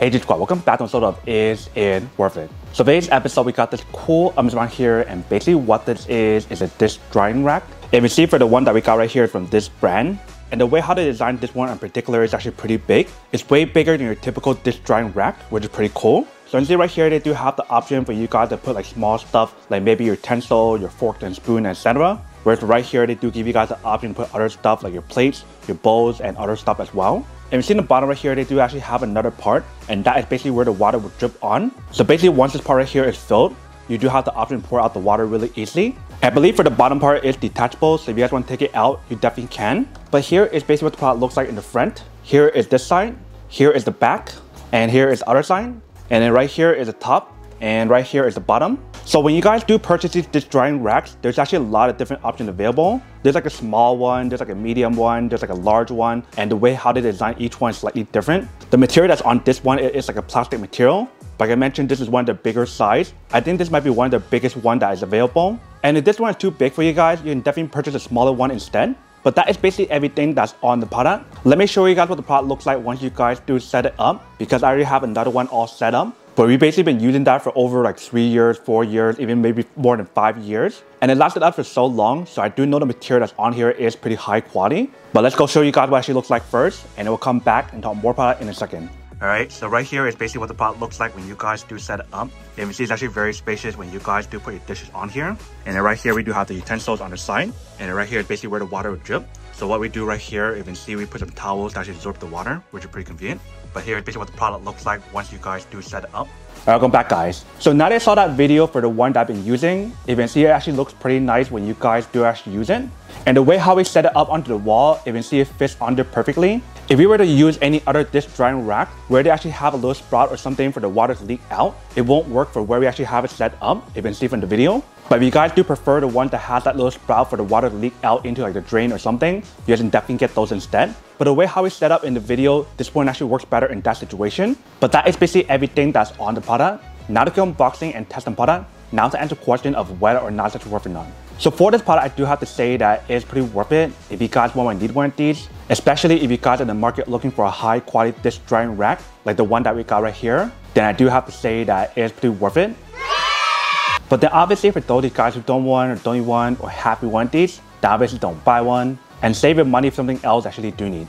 Hey G Squad, welcome back to episode of Is It Worth It? So today's episode, we got this cool around here, and basically what this is, is a dish drying rack. If you see for the one that we got right here from this brand, and the way how they designed this one in particular is actually pretty big. It's way bigger than your typical dish drying rack, which is pretty cool. So you see right here, they do have the option for you guys to put like small stuff, like maybe your utensil, your fork and spoon, etc. Whereas right here, they do give you guys the option to put other stuff like your plates, your bowls, and other stuff as well. And you see in the bottom right here, they do actually have another part, and that is basically where the water would drip on. So basically, once this part right here is filled, you do have the option to pour out the water really easily. I believe for the bottom part is detachable, so if you guys want to take it out, you definitely can. But here is basically what the product looks like in the front. Here is this side, here is the back, and here is the other side. And then right here is the top, and right here is the bottom. So when you guys do purchase these dish drying racks, there's actually a lot of different options available. There's like a small one, there's like a medium one, there's like a large one, and the way how they design each one is slightly different. The material that's on this one is like a plastic material. Like I mentioned, this is one of the bigger size. I think this might be one of the biggest one that is available. And if this one is too big for you guys, you can definitely purchase a smaller one instead. But that is basically everything that's on the product. Let me show you guys what the product looks like once you guys do set it up because I already have another one all set up. But we've basically been using that for over like three years, four years, even maybe more than five years. And it lasted up for so long, so I do know the material that's on here is pretty high quality. But let's go show you guys what it actually looks like first, and it will come back and talk more about it in a second. Alright, so right here is basically what the pot looks like when you guys do set it up. You see it's actually very spacious when you guys do put your dishes on here. And then right here we do have the utensils on the side. And right here is basically where the water will drip. So what we do right here, you can see we put some towels to actually absorb the water, which is pretty convenient. But here is basically what the product looks like once you guys do set it up. Welcome back guys. So now that I saw that video for the one that I've been using, you can see it actually looks pretty nice when you guys do actually use it. And the way how we set it up onto the wall, you can see it fits under perfectly. If we were to use any other dish drying rack where they actually have a little sprout or something for the water to leak out, it won't work for where we actually have it set up, you can see from the video. But if you guys do prefer the one that has that little sprout for the water to leak out into like the drain or something, you guys can definitely get those instead. But the way how we set up in the video, this one actually works better in that situation. But that is basically everything that's on the product. Now to go unboxing and test the product, now to answer question of whether or not it's worth it or not. So for this product, I do have to say that it's pretty worth it if you guys want to need one of these, especially if you guys are in the market looking for a high quality dish drying rack, like the one that we got right here, then I do have to say that it's pretty worth it. But then obviously for those guys who don't want or don't want or happy want these, then obviously don't buy one and save your money for something else actually do need.